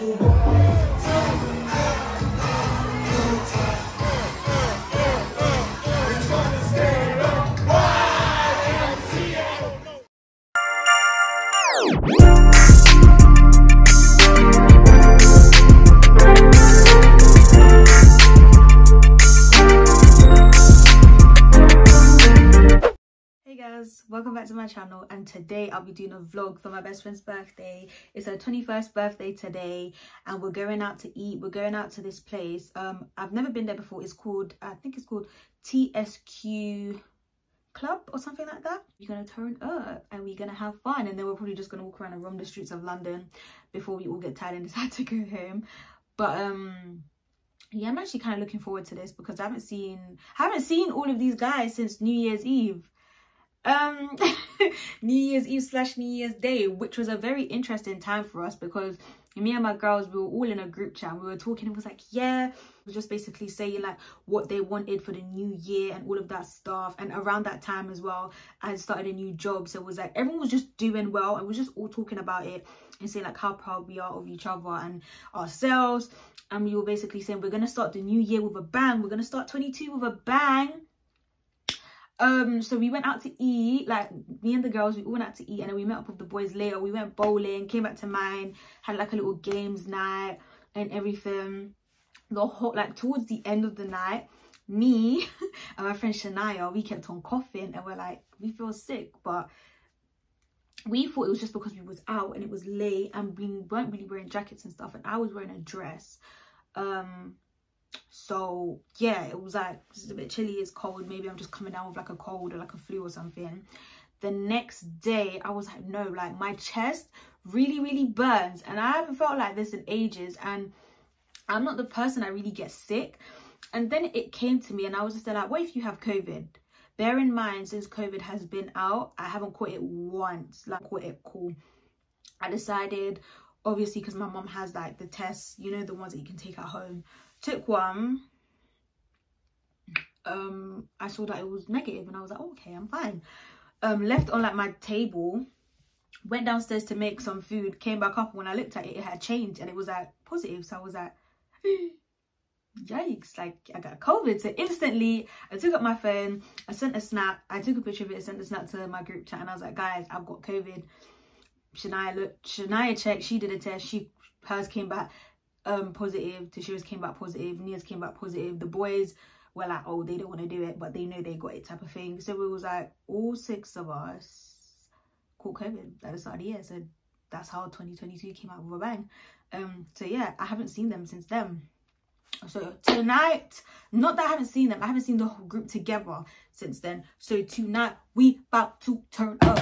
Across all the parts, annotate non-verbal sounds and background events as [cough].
Hey to my channel and today I'll be doing a vlog for my best friend's birthday. It's her 21st birthday today and we're going out to eat. We're going out to this place. Um, I've never been there before. It's called, I think it's called TSQ Club or something like that. We're going to turn up and we're to have fun and then we're probably just to walk around and roam the streets of London before we all get tired and [laughs] decide to go home. But um yeah i'm actually kind of looking forward to this because i haven't seen I haven't seen all of these guys since new year's eve um [laughs] new year's eve slash new year's day which was a very interesting time for us because me and my girls we were all in a group chat we were talking it was like yeah was just basically saying like what they wanted for the new year and all of that stuff. And around that time as well i started a new job. So it was like everyone was just doing well and we are just all talking about it and saying like how proud we are of each other and ourselves. And we were basically saying we're gonna start the new year with a bang. We're gonna start 22 with a bang um so we went out to eat like me and the girls we all went out to eat and then we met up with the boys later. We went bowling came back to mine had like a little games night and everything. The whole like towards the end of the night me [laughs] and my friend Shania we kept on coughing and we're like we feel sick but we thought it was just because we was out and it was late and we weren't really wearing jackets and stuff and I was wearing a dress. Um so yeah it was like a bit chilly it's cold maybe i'm just coming down with like a cold or like a flu or something. The next day i was like no like my chest really really burns and i haven't felt like this in ages and i'm not the person i really get sick. And then it came to me and i was just like what if you have covid? Bear in mind since covid has been out i haven't caught it once like caught it cool. I decided obviously because my mom has like the tests you know the ones that you can take at home took one um i saw that it was negative and i was like oh, okay i'm fine. Um left on like my table went downstairs to make some food came back up when i looked at it it had changed and it was like positive. So i was like [gasps] yikes like i got covid. So instantly i took up my phone i sent a snap i took a picture of it I sent a snap to my group chat and i was like guys i've got covid. Shania looked, Shania checked, she did a test, she hers came back um positive, Tashira's came back positive, Nia's came back positive. The boys were like, oh, they don't want to do it, but they know they got it type of thing. So it was like all six of us caught COVID at the start of the year. So that's how 2022 came out with a bang. Um, so yeah, I haven't seen them since then. So tonight, not that I haven't seen them, I haven't seen the whole group together since then. So tonight, we about to turn up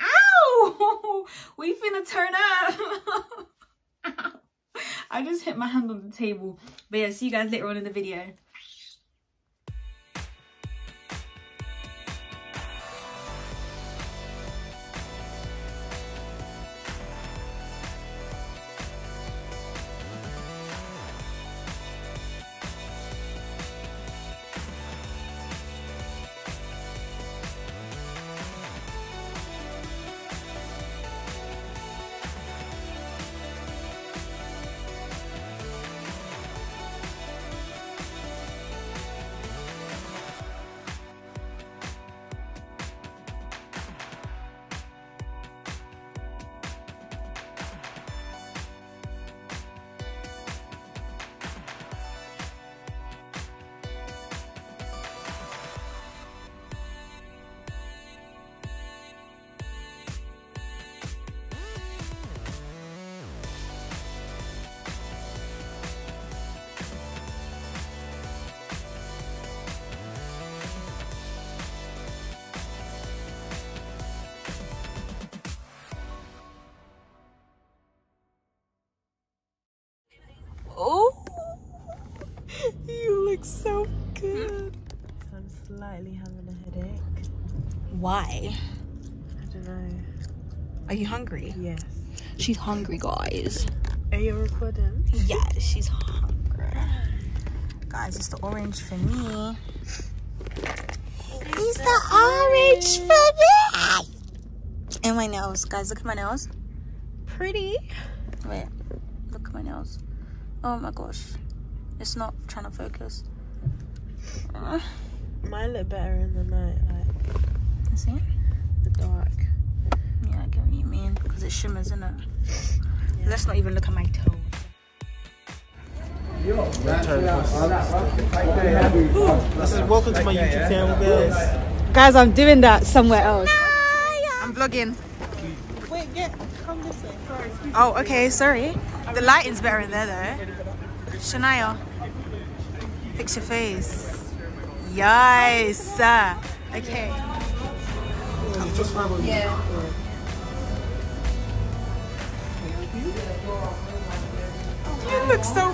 ow [laughs] we finna turn up. [laughs] I just hit my hand on the table. But yeah, see you guys later on in the video. Why? I don't know. Are you hungry? Yes. She's hungry, guys. Are you recording? Yeah, she's hungry. Guys, it's the orange for me. It's the orange for me. And my nails. Guys, look at my nails. Pretty. Wait. Look at my nails. Oh my gosh. It's not trying to focus. Uh, Mine look better in the night, like you see? the dark. Yeah, I get what you mean. Because it shimmers, in it? Let's not even look at my toe. This is welcome to my YouTube channel, guys. Guys, I'm doing that somewhere else. I'm vlogging. Wait, get come this way. Sorry. Oh, okay, sorry. The lighting's better in there though. Shania, fix your face. Yes. Okay. Yeah. You look so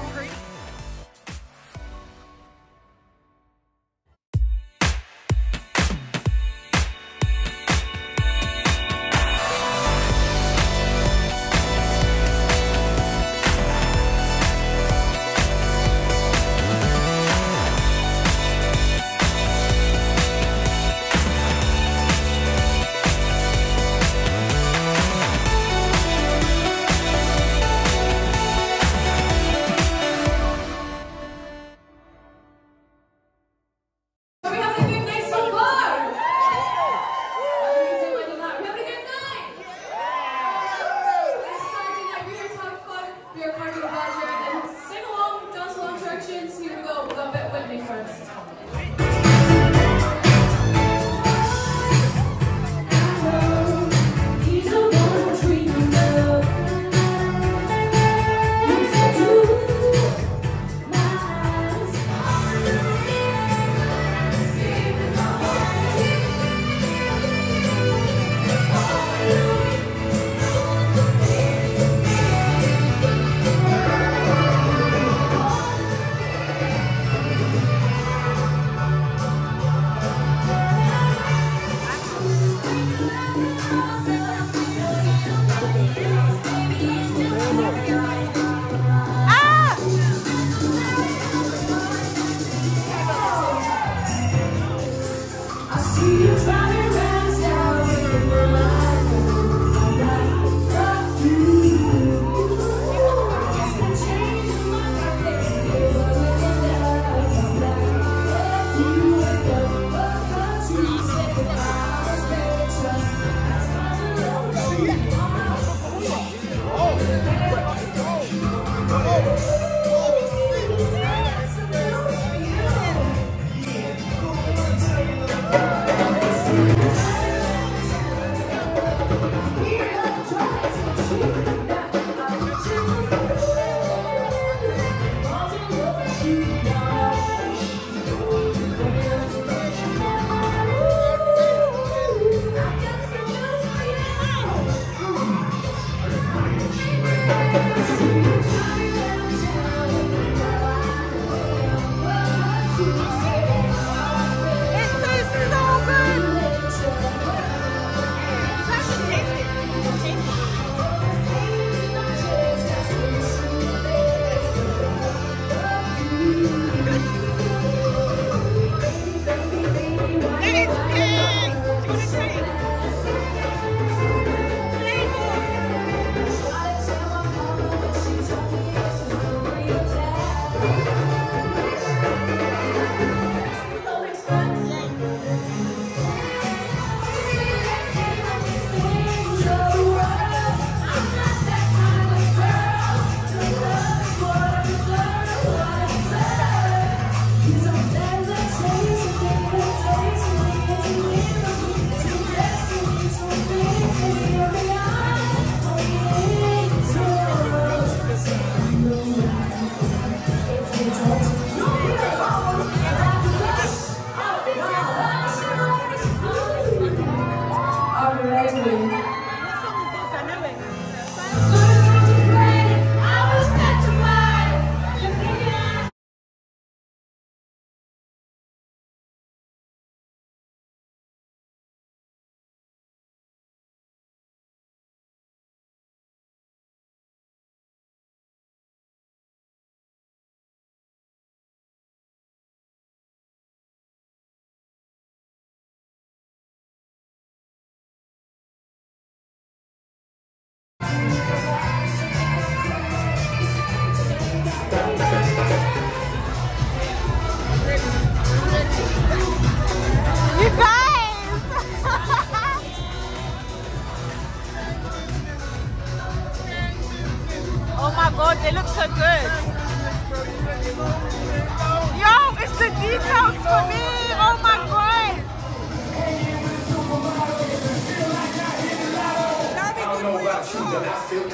the details for me. Oh my god.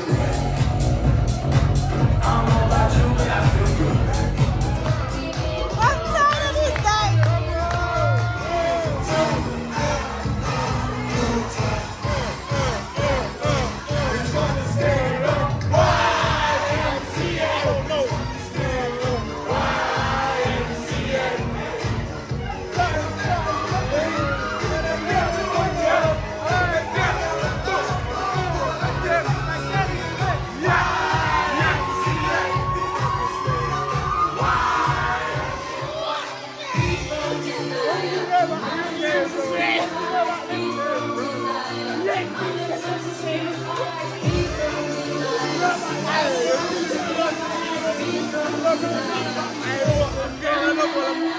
I'm no, no, no,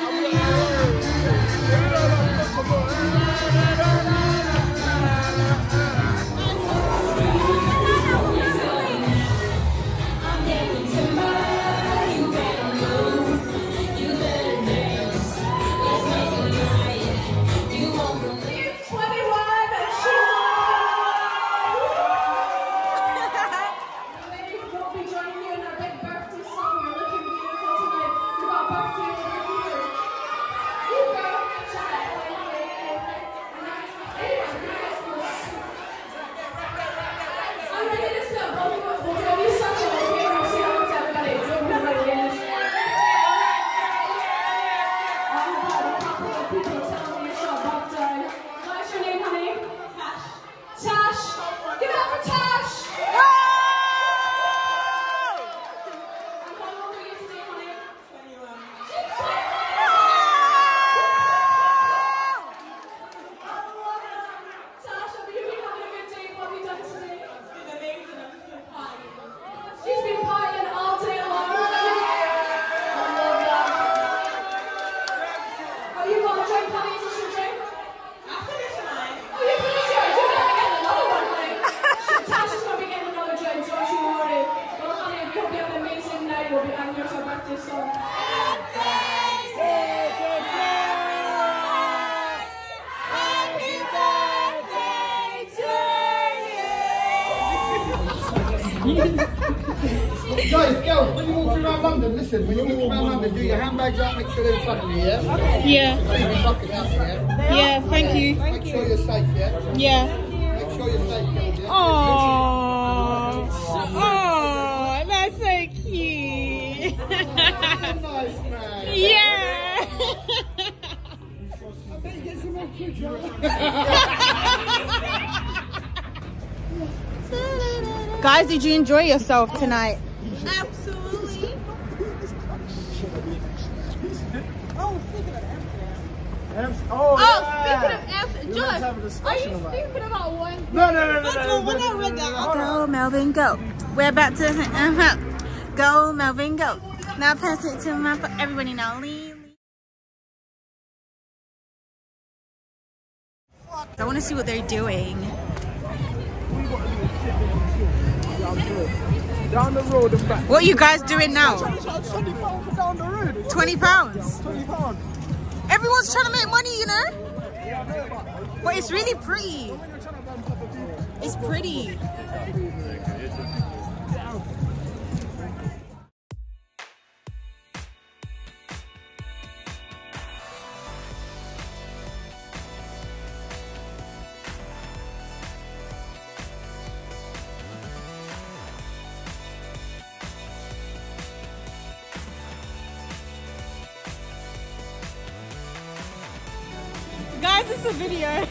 listen, when you walk around London, do your handbags out, make sure they're in front of you, yeah? Yeah, Leave your buckets out, yeah? yeah, thank you. Make sure you're safe, yeah? Yeah. Make sure you're safe, girls, yeah? Oh, oh, that's so cute. Nice, man. yeah. I bet you get some more pictures. Guys, did you enjoy yourself tonight? Absolutely. Oh, Oh, speaking of F, Josh, are you about it. speaking about one? No, no, no, no, no. no, no, no, no, Go, Melvin, go. We're about to uh-huh. go, Melvin, go. Now pass it to my everybody now. Lean. I want to see what they're doing. Down the road and back. What are you guys doing now? 20 pounds down the road. 20 pounds. 20 pounds. Everyone's trying to make money, you know? But it's really pretty. It's pretty. Guys, it's a video. [laughs]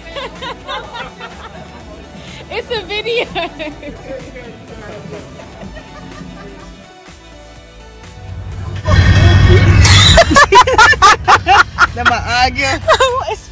it's a video. Are arguing. [laughs]